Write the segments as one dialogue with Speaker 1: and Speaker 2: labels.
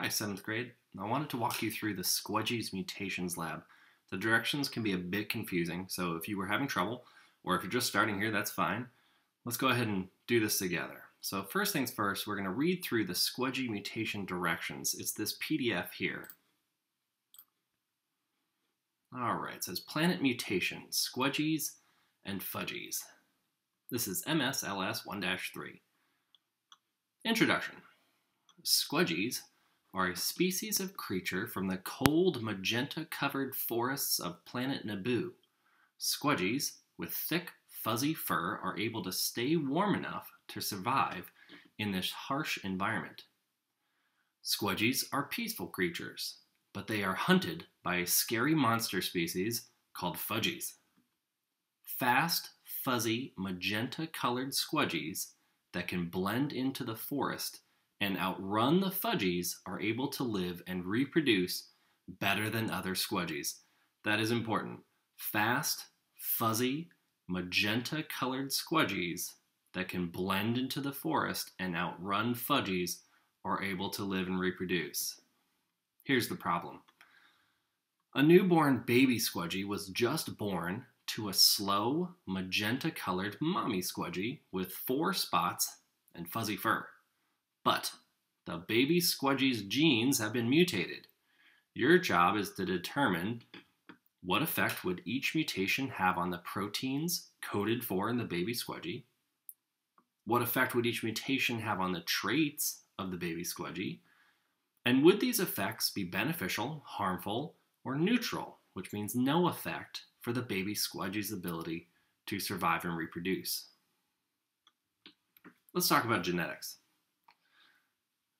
Speaker 1: Hi, 7th grade. I wanted to walk you through the Squdgies Mutations Lab. The directions can be a bit confusing, so if you were having trouble, or if you're just starting here, that's fine. Let's go ahead and do this together. So first things first, we're going to read through the Squdgy mutation directions. It's this PDF here. Alright, it says Planet Mutation, Squdgies and Fudgies. This is MSLS 1-3. Introduction. Squdgies are a species of creature from the cold magenta-covered forests of planet Naboo. Squdgies, with thick, fuzzy fur, are able to stay warm enough to survive in this harsh environment. Squdgies are peaceful creatures, but they are hunted by a scary monster species called Fudgies. Fast, fuzzy, magenta-colored Squdgies that can blend into the forest and outrun the Fudgies are able to live and reproduce better than other Squdgies. That is important. Fast, fuzzy, magenta colored Squdgies that can blend into the forest and outrun Fudgies are able to live and reproduce. Here's the problem. A newborn baby Squdgy was just born to a slow, magenta colored mommy Squdgy with four spots and fuzzy fur. But the baby Squdgy's genes have been mutated. Your job is to determine what effect would each mutation have on the proteins coded for in the baby Squdgy? What effect would each mutation have on the traits of the baby Squdgy? And would these effects be beneficial, harmful, or neutral, which means no effect for the baby Squdgy's ability to survive and reproduce? Let's talk about genetics.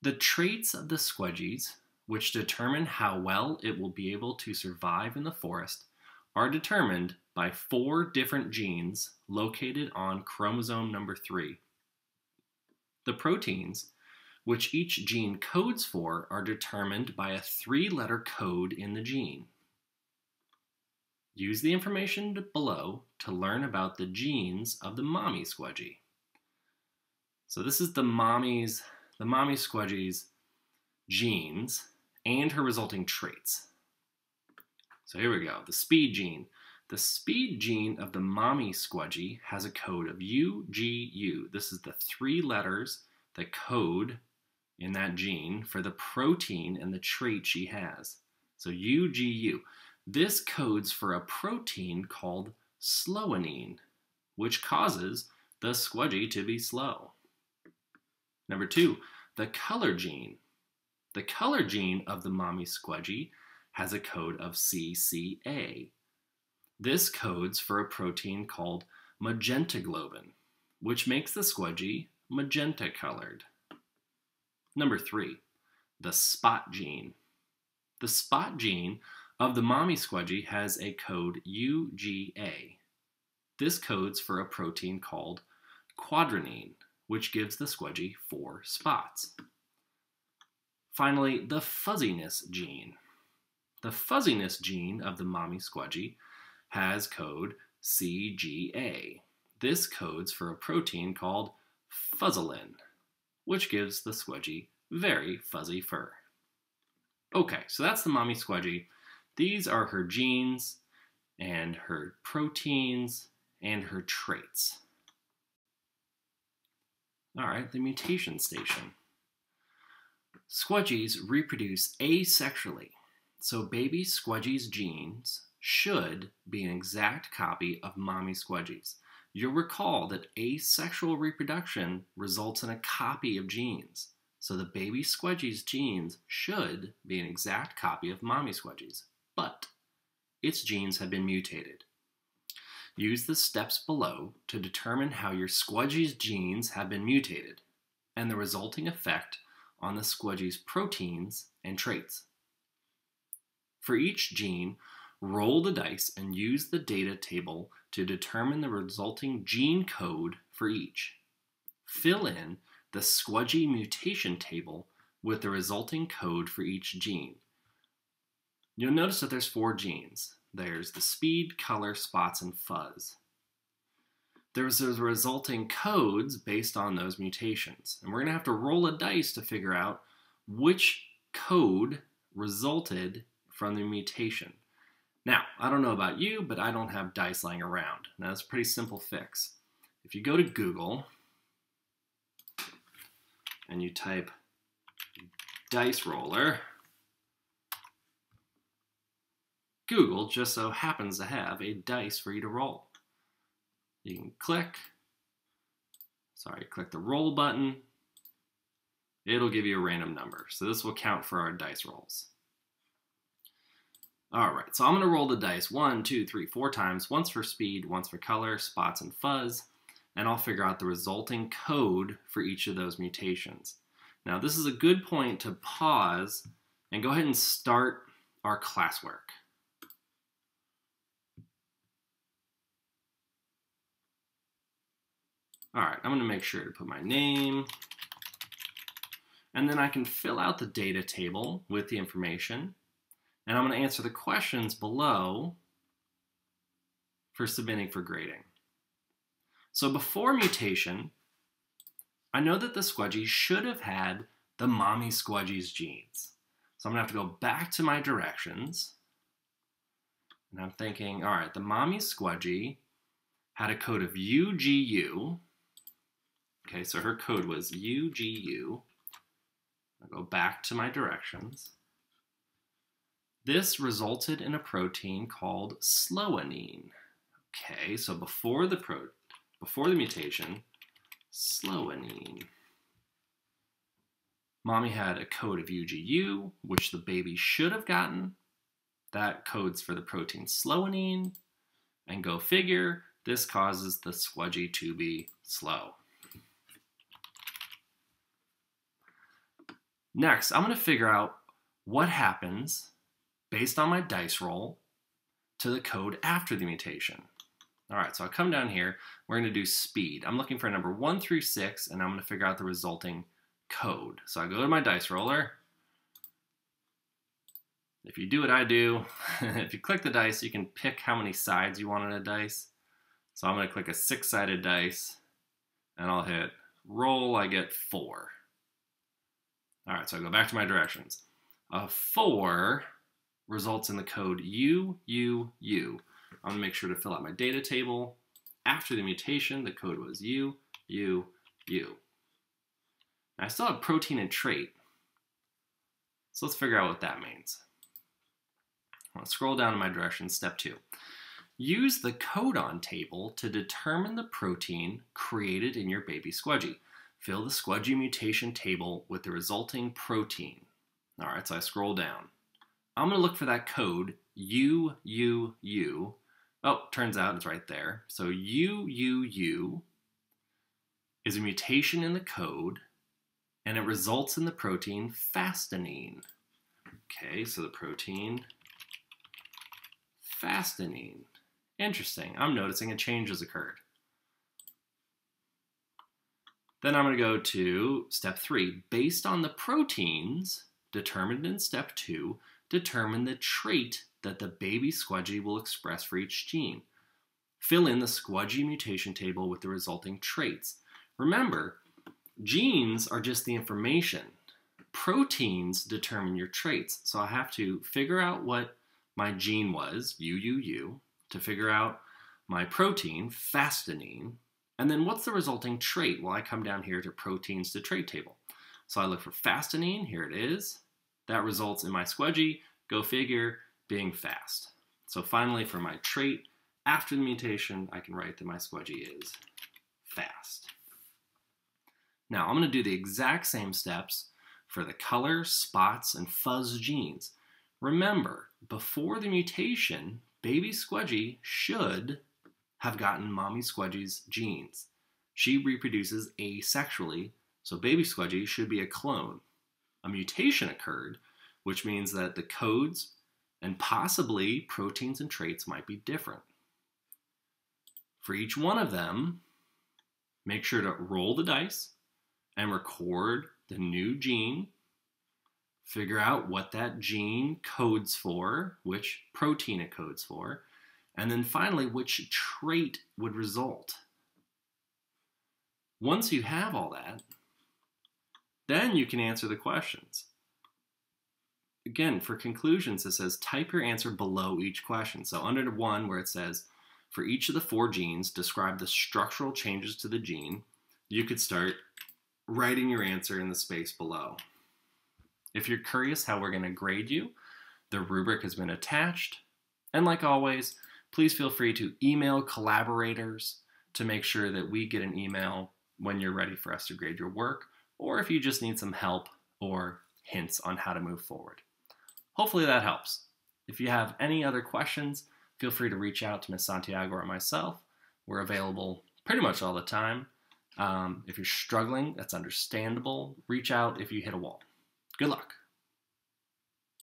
Speaker 1: The traits of the squdgies, which determine how well it will be able to survive in the forest, are determined by four different genes located on chromosome number 3. The proteins, which each gene codes for, are determined by a three-letter code in the gene. Use the information below to learn about the genes of the mommy squdgy. So this is the mommy's the mommy squdgy's genes and her resulting traits. So here we go, the speed gene. The speed gene of the mommy squdgy has a code of UGU. This is the three letters that code in that gene for the protein and the trait she has. So UGU. This codes for a protein called sloanine, which causes the squdgy to be slow. Number two, the color gene. The color gene of the mommy squdgy has a code of CCA. This codes for a protein called magenta globin, which makes the squdgy magenta colored. Number three, the spot gene. The spot gene of the mommy squdgy has a code UGA. This codes for a protein called quadranine, which gives the squdgy four spots. Finally, the fuzziness gene. The fuzziness gene of the mommy squdgy has code CGA. This codes for a protein called fuzzolin, which gives the squdgy very fuzzy fur. Okay, so that's the mommy squdgy. These are her genes and her proteins and her traits. All right, the mutation station. Squdgies reproduce asexually, so baby Squdgy's genes should be an exact copy of mommy Squdgy's. You'll recall that asexual reproduction results in a copy of genes, so the baby Squdgy's genes should be an exact copy of mommy Squdgy's, but its genes have been mutated. Use the steps below to determine how your Squdgy's genes have been mutated and the resulting effect on the Squdgy's proteins and traits. For each gene, roll the dice and use the data table to determine the resulting gene code for each. Fill in the Squdgy mutation table with the resulting code for each gene. You'll notice that there's four genes. There's the speed, color, spots, and fuzz. There's the resulting codes based on those mutations. And we're going to have to roll a dice to figure out which code resulted from the mutation. Now, I don't know about you, but I don't have dice lying around. Now, that's a pretty simple fix. If you go to Google and you type dice roller, Google just so happens to have a dice for you to roll. You can click, sorry, click the roll button. It'll give you a random number. So this will count for our dice rolls. All right, so I'm gonna roll the dice one, two, three, four times, once for speed, once for color, spots, and fuzz, and I'll figure out the resulting code for each of those mutations. Now, this is a good point to pause and go ahead and start our classwork. All right, I'm gonna make sure to put my name, and then I can fill out the data table with the information, and I'm going to answer the questions below for submitting for grading. So before mutation, I know that the Squdgy should have had the mommy Squdgy's genes. So I'm going to have to go back to my directions. And I'm thinking, all right, the mommy Squdgy had a code of UGU. Okay, so her code was UGU. I'll go back to my directions. This resulted in a protein called sloanine. Okay, so before the pro before the mutation, sloanine. Mommy had a code of UGU, which the baby should have gotten. That codes for the protein sloanine. And go figure, this causes the squdgy to be slow. Next, I'm going to figure out what happens based on my dice roll to the code after the mutation. All right, so I come down here, we're gonna do speed. I'm looking for a number one through six, and I'm gonna figure out the resulting code. So I go to my dice roller. If you do what I do, if you click the dice, you can pick how many sides you want on a dice. So I'm gonna click a six-sided dice, and I'll hit roll, I get four. All right, so I go back to my directions. A four results in the code UUU. I'm gonna make sure to fill out my data table. After the mutation, the code was UUU. Now I still have protein and trait. So let's figure out what that means. I'm gonna scroll down in my directions, step two. Use the codon table to determine the protein created in your baby squdgy. Fill the squdgy mutation table with the resulting protein. All right, so I scroll down. I'm going to look for that code, UUU. Oh, turns out it's right there. So UUU is a mutation in the code, and it results in the protein fastanine. Okay, so the protein fastanine. Interesting. I'm noticing a change has occurred. Then I'm going to go to step three. Based on the proteins determined in step two, determine the trait that the baby squdgy will express for each gene. Fill in the squdgy mutation table with the resulting traits. Remember, genes are just the information. Proteins determine your traits. So I have to figure out what my gene was, UUU, to figure out my protein, fastanine, and then what's the resulting trait? Well, I come down here to proteins to trait table. So I look for fastanine, here it is. That results in my squdgy, go figure, being fast. So finally, for my trait, after the mutation, I can write that my squdgy is fast. Now, I'm going to do the exact same steps for the color, spots, and fuzz genes. Remember, before the mutation, baby squdgy should have gotten mommy squdgy's genes. She reproduces asexually, so baby squdgy should be a clone a mutation occurred, which means that the codes and possibly proteins and traits might be different. For each one of them, make sure to roll the dice and record the new gene, figure out what that gene codes for, which protein it codes for, and then finally, which trait would result. Once you have all that, then you can answer the questions. again, for conclusions, it says type your answer below each question. So under one, where it says, for each of the four genes, describe the structural changes to the gene, you could start writing your answer in the space below. If you're curious how we're going to grade you, the rubric has been attached. And like always, please feel free to email collaborators to make sure that we get an email when you're ready for us to grade your work, or if you just need some help or hints on how to move forward. Hopefully that helps. If you have any other questions, feel free to reach out to Ms. Santiago or myself. We're available pretty much all the time. Um, if you're struggling, that's understandable. Reach out if you hit a wall. Good luck.